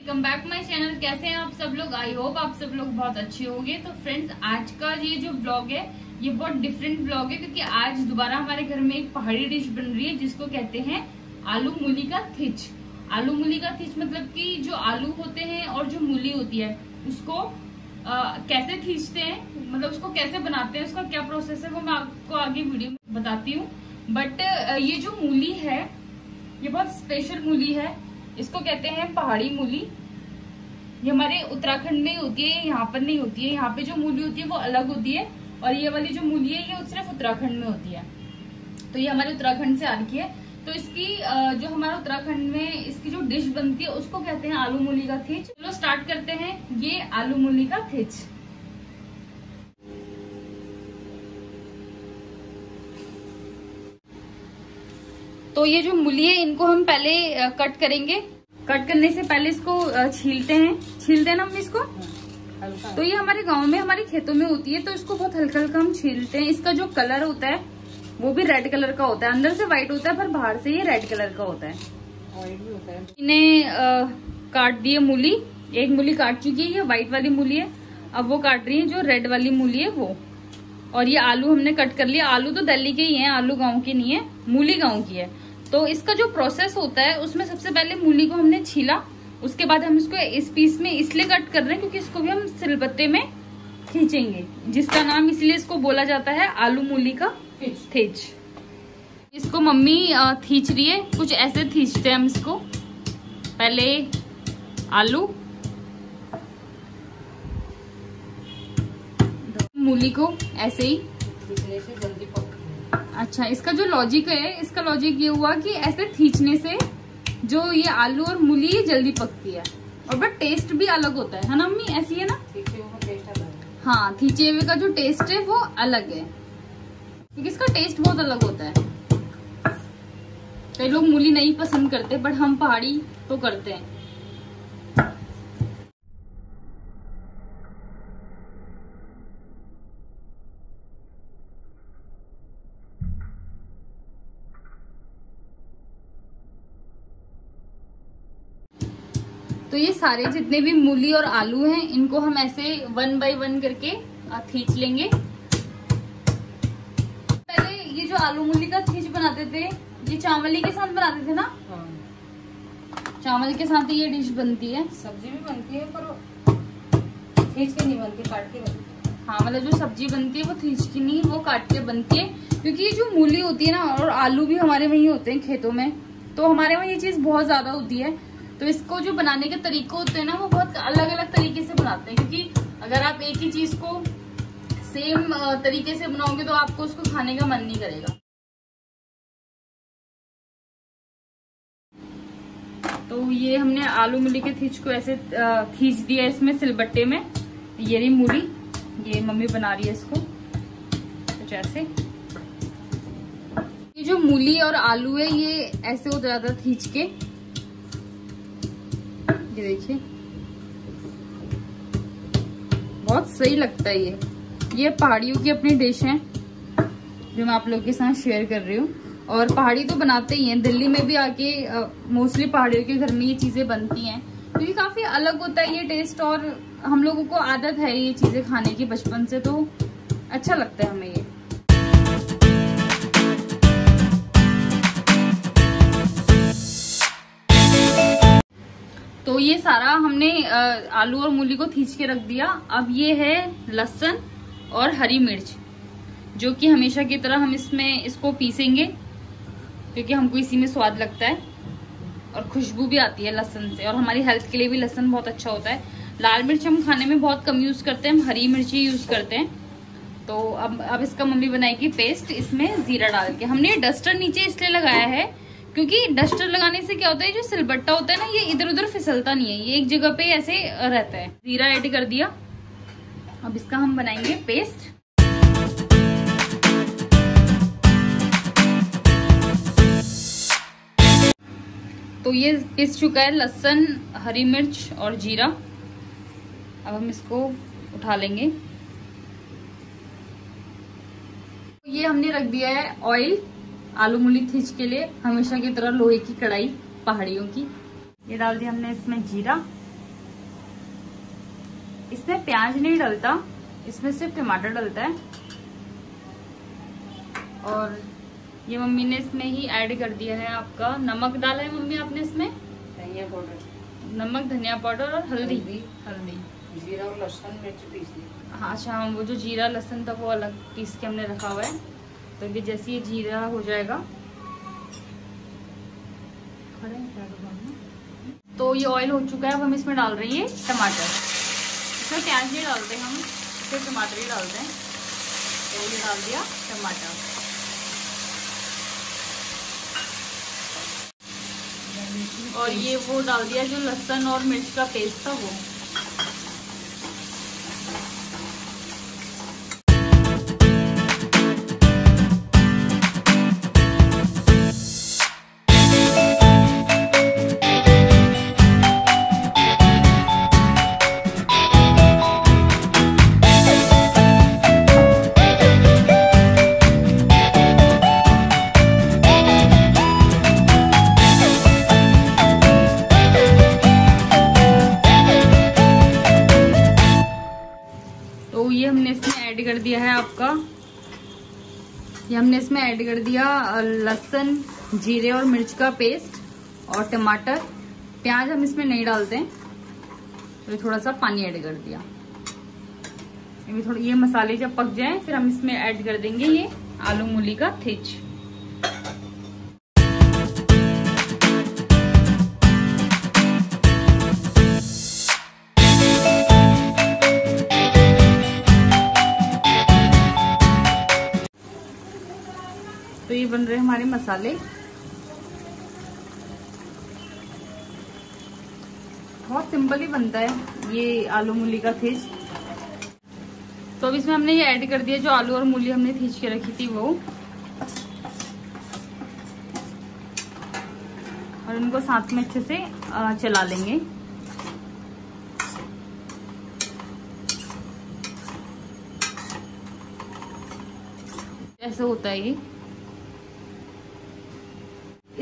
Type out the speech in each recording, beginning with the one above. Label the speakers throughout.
Speaker 1: Welcome back my channel कैसे हैं आप सब लोग? आई होप आप सब लोग बहुत अच्छे होंगे। तो फ्रेंड्स आज का ये जो ब्लॉग है ये बहुत डिफरेंट ब्लॉग है क्योंकि आज दोबारा हमारे घर में एक पहाड़ी डिश बन रही है जिसको कहते हैं आलू मूली का थिच। आलू मूली का थिच मतलब कि जो आलू होते हैं और जो मूली होती है उसको आ, कैसे खींचते हैं मतलब उसको कैसे बनाते हैं उसका क्या प्रोसेस है वो मैं आपको आगे वीडियो में बताती हूँ। बट ये जो मूली है ये बहुत स्पेशल मूली है। इसको कहते हैं पहाड़ी मूली। ये हमारे उत्तराखंड में होती है, यहाँ पर नहीं होती है। यहाँ पे जो मूली होती है, वो अलग होती है। और ये वाली जो मूली है, ये सिर्फ़ उत्तराखंड में होती है। तो ये हमारे उत्तराखंड से आ रही है। तो इसकी जो हमारा उत्तराखंड में इसकी जो डिश बनती है, उसको कहते हैं आलू मूली का थिच चलो स्टार्ट करते हैं ये आलू मूली का थिच तो ये जो मूली है इनको हम पहले कट करेंगे। कट करने से पहले इसको छीलते हैं। छीलते हैं ना हम इसको? तो ये हमारे गाँव में, हमारे खेतों में होती है तो इसको बहुत हल्का हल्का हम छीलते हैं। इसका जो कलर होता है, वो भी रेड कलर का होता है। अंदर से व्हाइट होता है, पर बाहर से ये रेड कलर का होता है। इन्हें काट दिए मूली। एक मूली काट चुकी है, ये व्हाइट वाली मूली है। अब वो काट रही है, जो रेड वाली मूली है, वो। और ये आलू हमने कट कर लिया आलू तो दिल्ली के ही है आलू गाँव की नहीं है मूली गाँव की है। तो इसका जो प्रोसेस होता है उसमें सबसे पहले मूली को हमने छीला। उसके बाद हम इसको इस पीस में इसलिए कट कर रहे हैं क्योंकि इसको भी हम सिलबत्ते में खींचेंगे जिसका नाम इसलिए इसको बोला जाता है आलू मूली का थेज इसको मम्मी खींच रही है। कुछ ऐसे खींचते हैं हम इसको। पहले आलू मूली को ऐसे ही? जल्दी अच्छा इसका जो लॉजिक है इसका लॉजिक ये हुआ कि ऐसे खींचने से जो ये आलू और मूली जल्दी पकती है। और बट टेस्ट भी अलग होता है ना मम्मी? ऐसी है ना? हाँ। खींचे हुए का जो टेस्ट है वो अलग है। क्योंकि इसका टेस्ट बहुत अलग होता है। कई लोग मूली नहीं पसंद करते बट हम पहाड़ी तो करते हैं। तो ये सारे जितने भी मूली और आलू हैं इनको हम ऐसे वन बाय वन करके खींच लेंगे। पहले ये जो आलू मूली का खींच बनाते थे ये चावली के साथ बनाते थे ना? हाँ। चावल के साथ ये डिश बनती है।
Speaker 2: सब्ज़ी भी बनती है पर खींच के नहीं बनती काट के बनती
Speaker 1: हाँ मतलब जो सब्ज़ी बनती है वो खींच की नहीं वो काट के बनती है। क्योंकि ये जो मूली होती है ना और आलू भी हमारे वही होते हैं खेतों में तो हमारे वहाँ ये चीज़ बहुत ज़्यादा होती है। तो इसको जो बनाने के तरीके होते हैं ना, वो बहुत अलग अलग तरीके से बनाते हैं, क्योंकि अगर आप एक ही चीज़ को सेम तरीके से बनाओगे तो आपको उसको खाने का मन नहीं करेगा। तो ये हमने आलू मूली के थीच को ऐसे खींच दिया इसमें सिलबट्टे में, ये रही मूली, ये मम्मी बना रही है इसको, कुछ ऐसे। ये जो मूली और आलू है, ये ऐसे हो जाता खींच के ये देखिए। बहुत सही लगता है ये। ये पहाड़ियों की अपनी डिश है, जो मैं आप लोग के साथ शेयर कर रही हूँ। और पहाड़ी तो बनाते ही हैं। दिल्ली में भी आके मोस्टली पहाड़ियों के घर में ये चीज़ें बनती हैं। क्योंकि काफ़ी अलग होता है ये टेस्ट और हम लोगों को आदत है ये चीज़ें खाने की बचपन से तो अच्छा लगता है हमें ये। तो ये सारा हमने आलू और मूली को खींच के रख दिया। अब ये है लहसन और हरी मिर्च, जो कि हमेशा की तरह हम इसमें, इसको पीसेंगे, क्योंकि हमको इसी में स्वाद लगता है। और खुशबू भी आती है लहसन से, और हमारी हेल्थ के लिए भी लहसुन बहुत अच्छा होता है। लाल मिर्च हम खाने में बहुत कम यूज़ करते हैं, हम हरी मिर्च ही यूज़ करते हैं। तो अब अब इसका मम्मी बनाएगी पेस्ट, इसमें जीरा डाल के। हमने डस्टर नीचे इसलिए लगाया है क्योंकि डस्टर लगाने से क्या होता है, जो सिलबट्टा होता है ना, ये इधर उधर फिसलता नहीं है। ये एक जगह पे ऐसे रहता है। जीरा ऐड कर दिया। अब इसका हम बनाएँगे पेस्ट। तो ये पिस चुका है लहसन, हरी मिर्च और जीरा। अब हम इसको उठा लेंगे। ये हमने रख दिया है ऑयल। आलू मूली थीच के लिए हमेशा की तरह लोहे की कढ़ाई पहाड़ियों की। ये डाल दिया हमने इसमें जीरा। इसमें प्याज नहीं डलता इसमें सिर्फ़ टमाटर डलता है। और ये मम्मी ने इसमें ही ऐड कर दिया है आपका। नमक डाला है मम्मी आपने इसमें?
Speaker 2: धनिया पाउडर।
Speaker 1: नमक धनिया पाउडर और हल्दी।
Speaker 2: हल्दी।
Speaker 1: हल्दी।
Speaker 2: जीरा और लहसुन मिर्च पीस दी
Speaker 1: हाँ अच्छा हाँ, वो जो जीरा लहसुन था वो अलग पीस के हमने रखा हुआ है। तो ये जैसे ये जीरा हो जाएगा। हैं? तो ये ऑयल हो चुका है, अब हम इसमें डाल रहे हैं टमाटर। इसमें प्याज नहीं डालते हम सिर्फ़ टमाटर ही डालते हैं। तो ये डाल दिया टमाटर। और ये वो डाल दिया जो लहसुन और मिर्च का पेस्ट था वो। ये हमने इसमें ऐड कर दिया लहसन, जीरे और मिर्च का पेस्ट और टमाटर। प्याज हम इसमें नहीं डालते तो थोड़ा सा पानी ऐड कर दिया। ये थोड़ा, ये मसाले जब पक जाए, फिर हम इसमें ऐड कर देंगे ये आलू मूली का थिच बन रहे हमारे मसाले। बहुत सिंपल ही बनता है ये आलू मूली का थीच तो अब इसमें हमने ये ऐड कर दिया जो आलू और मूली हमने थीच के रखी थी वो। और इनको साथ में अच्छे से चला लेंगे। ऐसे होता है ये।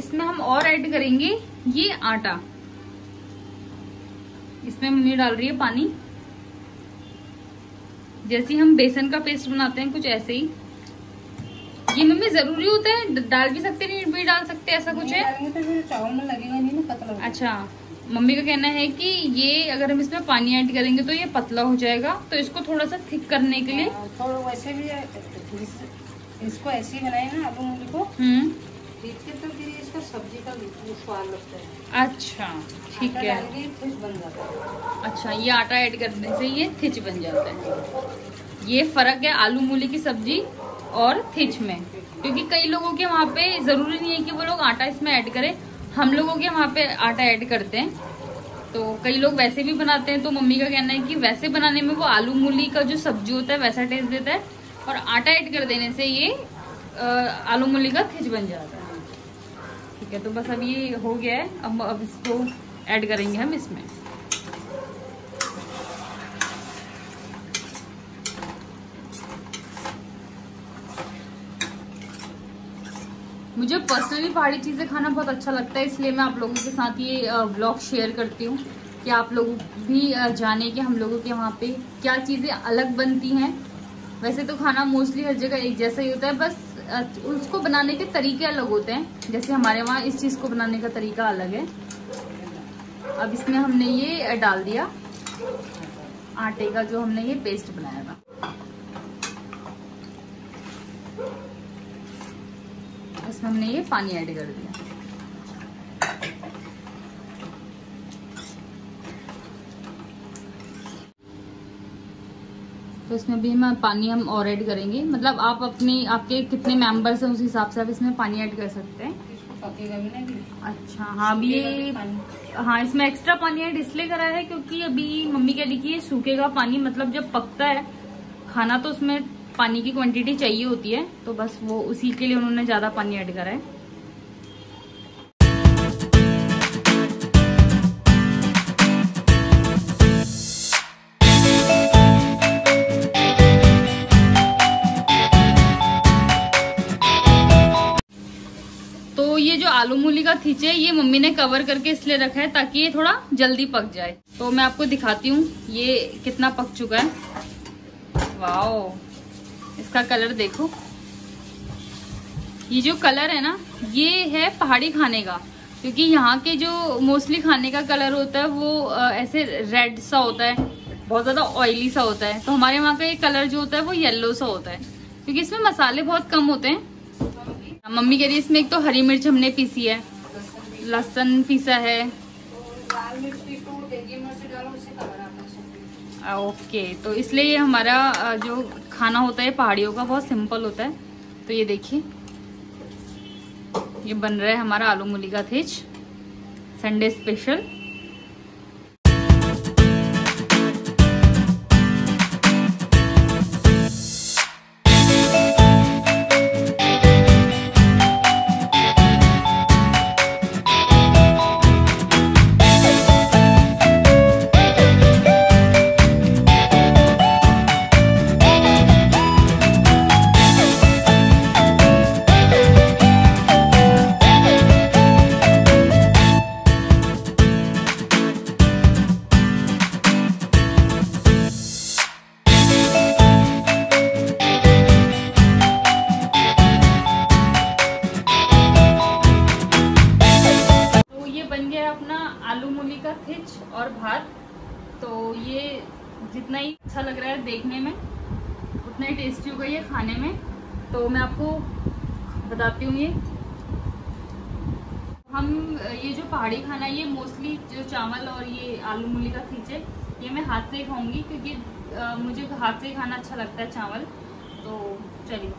Speaker 1: इसमें हम और ऐड करेंगे ये आटा। इसमें मम्मी डाल रही है पानी। जैसे हम बेसन का पेस्ट बनाते हैं कुछ ऐसे ही। ये मम्मी ज़रूरी होता है? डाल भी सकते नहीं भी डाल सकते ऐसा कुछ है?
Speaker 2: तो चावल लगेगा नहीं ना पतला
Speaker 1: अच्छा मम्मी का कहना है कि ये अगर हम इसमें पानी ऐड करेंगे तो ये पतला हो जाएगा। तो इसको थोड़ा सा थिक करने के लिए।
Speaker 2: हाँ, थोड़ा वैसे भी इस- इसको ऐसे ही बनाए ना आलू मूली को। सब्ज़ी का स्वाद लगता है।
Speaker 1: अच्छा ठीक है।
Speaker 2: बन जाता है।
Speaker 1: अच्छा ये आटा ऐड करने से ये थिच बन जाता है। ये फ़र्क है आलू मूली की सब्ज़ी और थिच में। क्योंकि कई लोगों के वहाँ पे ज़रूरी नहीं है कि वो लोग आटा इसमें ऐड करें। हम लोगों के वहाँ पे आटा ऐड करते हैं। तो कई लोग वैसे भी बनाते हैं तो मम्मी का कहना है कि वैसे बनाने में वो आलू मूली का जो सब्ज़ी होता है वैसा टेस्ट देता है। और आटा ऐड कर देने से ये आलू मूली का थिच बन जाता है। ठीक है तो बस अब ये हो गया है। अब अब इसको ऐड करेंगे हम इसमें। मुझे पर्सनली पहाड़ी चीज़ें खाना बहुत अच्छा लगता है, इसलिए मैं आप लोगों के साथ ये ब्लॉग शेयर करती हूँ कि आप लोग भी जाने कि हम लोगों के वहाँ पे क्या चीज़ें अलग बनती हैं। वैसे तो खाना मोस्टली हर जगह एक जैसा ही होता है, बस उसको बनाने के तरीके अलग होते हैं। जैसे हमारे वहाँ इस चीज़ को बनाने का तरीका अलग है। अब इसमें हमने ये डाल दिया। आटे का जो हमने ये पेस्ट बनाया था। इसमें हमने ये पानी ऐड कर दिया। तो इसमें भी हम पानी हम और ऐड करेंगे। मतलब आप अपने आपके कितने मेंबर्स हैं उस हिसाब से आप इसमें पानी ऐड कर सकते हैं। अच्छा हाँ अभी ये हाँ इसमें एक्स्ट्रा पानी ऐड इसलिए करा है क्योंकि अभी मम्मी कह रही कि ये सूखेगा पानी मतलब जब पकता है खाना तो उसमें पानी की क्वांटिटी चाहिए होती है तो बस वो उसी के लिए उन्होंने ज़्यादा पानी ऐड करा है। आलू मूली का थीचे ये मम्मी ने कवर करके इसलिए रखा है ताकि ये थोड़ा जल्दी पक जाए। तो मैं आपको दिखाती हूँ, ये कितना पक चुका है। वाओ, इसका कलर देखो। ये जो कलर है ना, ये है पहाड़ी खाने का, क्योंकि यहाँ के जो मोस्टली खाने का कलर होता है, वो ऐसे रेड सा होता है, बहुत ज़्यादा ऑयली सा होता है। तो हमारे वहाँ का ये कलर जो होता है, वो येलो सा होता है, क्योंकि इसमें मसाले बहुत कम होते हैं। मम्मी कह रही है इसमें एक तो हरी मिर्च हमने पीसी है लहसन पीसा है। ओके तो इसलिए ये हमारा जो खाना होता है पहाड़ियों का बहुत सिंपल होता है। तो ये देखिए ये बन रहा है हमारा आलू मूली का थेज संडे स्पेशल। मिर्च और भात। तो ये जितना ही अच्छा लग रहा है देखने में, उतना ही टेस्टी होगा ये खाने में। तो मैं आपको बताती हूँ ये। हम, ये जो पहाड़ी खाना है, ये मोस्टली जो चावल और ये आलू मूली का खींचे ये मैं हाथ से ही खाऊँगी, क्योंकि मुझे हाथ से ही खाना अच्छा लगता है चावल। तो चलिए।